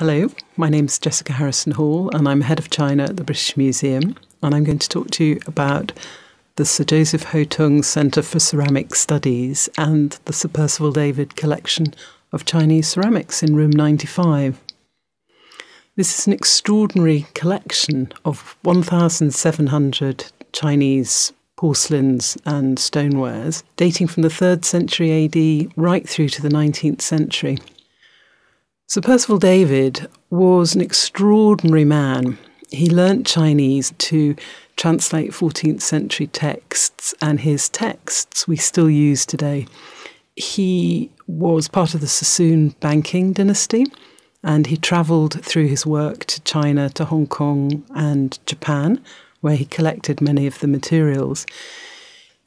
Hello, my name is Jessica Harrison Hall, and I'm head of China at the British Museum. And I'm going to talk to you about the Sir Joseph Hotung Centre for Ceramic Studies and the Sir Percival David collection of Chinese ceramics in room 95. This is an extraordinary collection of 1,700 Chinese porcelains and stonewares dating from the 3rd century AD right through to the 19th century. Sir Percival David was an extraordinary man. He learnt Chinese to translate 14th century texts, and his texts we still use today. He was part of the Sassoon banking dynasty and he travelled through his work to China, to Hong Kong, and Japan, where he collected many of the materials.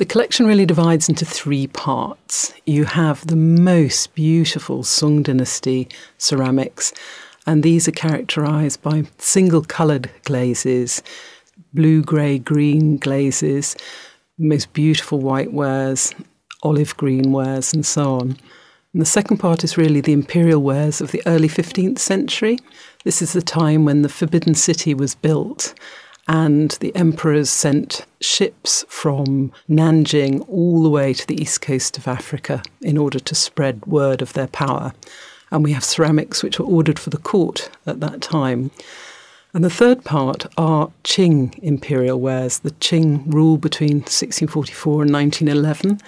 The collection really divides into three parts. You have the most beautiful Song Dynasty ceramics, and these are characterized by single colored glazes, blue, grey, green glazes, most beautiful white wares, olive green wares, and so on. And the second part is really the imperial wares of the early 15th century. This is the time when the Forbidden City was built and the emperors sent ships from Nanjing all the way to the east coast of Africa in order to spread word of their power. And we have ceramics which were ordered for the court at that time. And the third part are Qing imperial wares. The Qing rule between 1644 and 1911.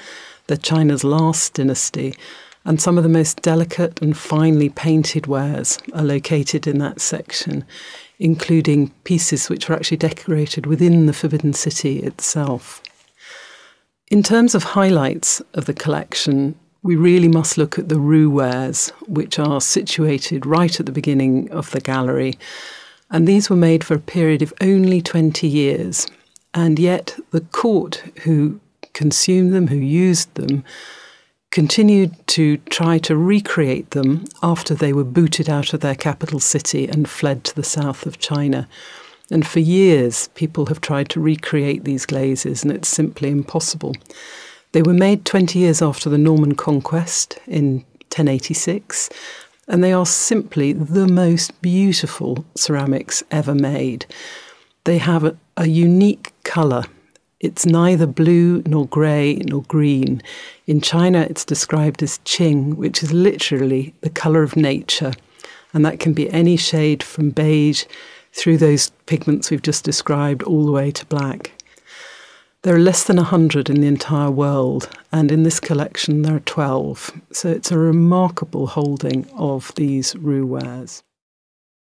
They're China's last dynasty and some of the most delicate and finely painted wares are located in that section, including pieces which were actually decorated within the Forbidden City itself. In terms of highlights of the collection, we really must look at the Ru wares, which are situated right at the beginning of the gallery. And these were made for a period of only 20 years. And yet, the court who consumed them, who used them, continued to try to recreate them after they were booted out of their capital city and fled to the south of China. And for years, people have tried to recreate these glazes, and it's simply impossible. They were made 20 years after the Norman conquest in 1086, and they are simply the most beautiful ceramics ever made. They have a, a unique colour it's neither blue nor grey nor green. In China, it's described as qing, which is literally the colour of nature. And that can be any shade from beige through those pigments we've just described all the way to black. There are less than 100 in the entire world, and in this collection there are 12. So it's a remarkable holding of these Ru wares.